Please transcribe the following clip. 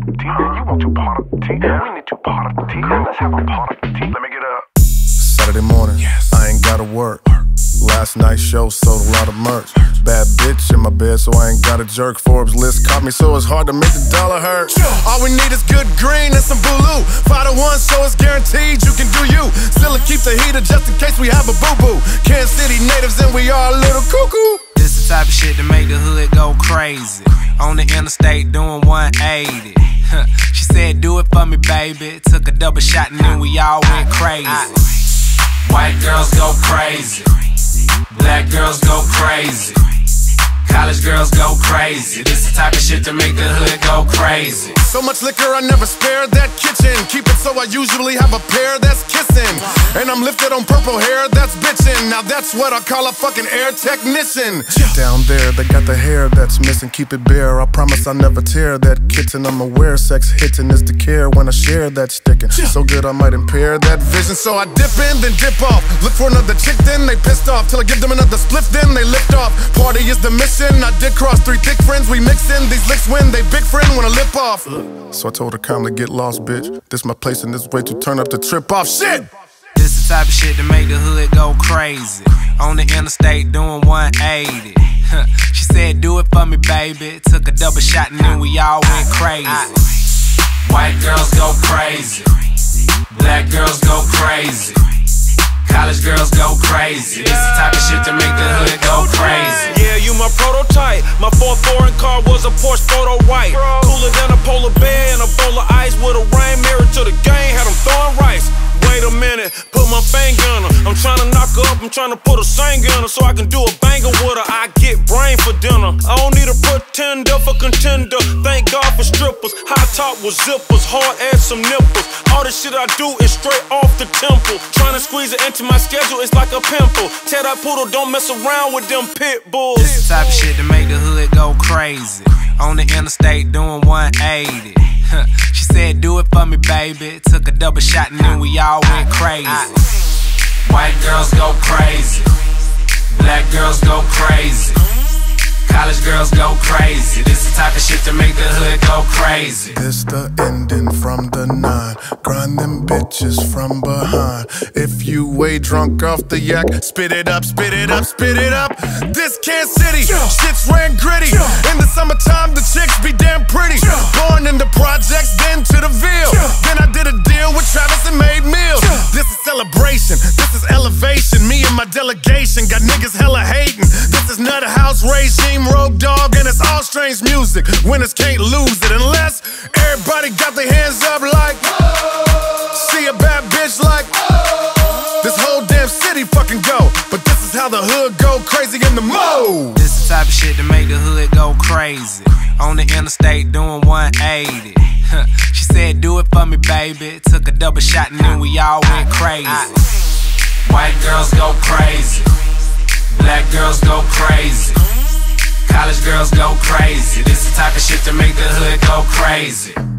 party. You want to party? We need to party. Let's have a party. Let me get up. Saturday morning, yes. I ain't gotta work. Last night's show sold a lot of merch. Bad bitch in my bed, so I ain't got a jerk. Forbes list caught me, so it's hard to make the dollar hurt. All we need is good green and some blue. Five to one, so it's guaranteed you can do you. Still keep the heater just in case we have a boo boo. Kansas City natives, and we are a little cuckoo. Type of shit to make the hood go crazy. On the interstate doing 180. she said, Do it for me, baby. Took a double shot and then we all went crazy. White girls go crazy. Black girls go crazy. College girls go crazy. This the type of shit to make the hood go crazy. So much liquor, I never spare that kitchen. Keep it so I usually have a pair that's kissing. And I'm lifted on purple hair that's bitchin'. Now that's what I call a fucking air technician. Down there, they got the hair that's missing. Keep it bare. I promise I never tear that kitten. I'm aware sex hitting is the care when I share that sticking. So good I might impair that vision. So I dip in, then dip off. Look for another chick, then they pissed off. Till I give them another split, then they lift off. Party is the mission. I did cross three thick friends, we mixin' these licks when they big friend wanna lip off. So I told her calmly, get lost, bitch. This my place and this way to turn up the trip off. Shit! This the type of shit to make the hood go crazy. On the interstate doing 180. she said, do it for me, baby. Took a double shot and then we all went crazy. White girls go crazy. Black girls go crazy. College girls go crazy. This the type of shit to make the hood go crazy. Yeah, you my prototype. My fourth foreign car was a Porsche photo white. Cooler than a polar bear I'm trying to put a singer in her so I can do a banger with her. I get brain for dinner. I don't need a pretender for contender. Thank God for strippers. High top with zippers, hard ass some nipples. All the shit I do is straight off the temple. Trying to squeeze it into my schedule it's like a pimple. Tell that poodle don't mess around with them pit bulls. This type of shit to make the hood go crazy. On the interstate doing 180. she said, do it for me, baby. Took a double shot and then we all went crazy. White girls go crazy. Black girls go crazy. College girls go crazy. This the type of shit to make the hood go crazy. This the ending from the nine. Grind them bitches from behind. If you way drunk off the yak, spit it up, spit it up, spit it up. This Kansas City, shit's ran gritty. In the summertime, the chicks be damn pretty. Born in the projects, then to the Ville. Delegation got niggas hella hating. This is not a House regime, Rogue Dog, and it's all strange music. Winners can't lose it unless everybody got their hands up like. See a bad bitch like. This whole damn city fucking go. But this is how the hood go crazy in the mode. This is the type of shit to make the hood go crazy. On the interstate doing 180. she said, do it for me, baby. Took a double shot and then we all went crazy. White girls go crazy. Black girls go crazy. College girls go crazy. This the type of shit to make the hood go crazy.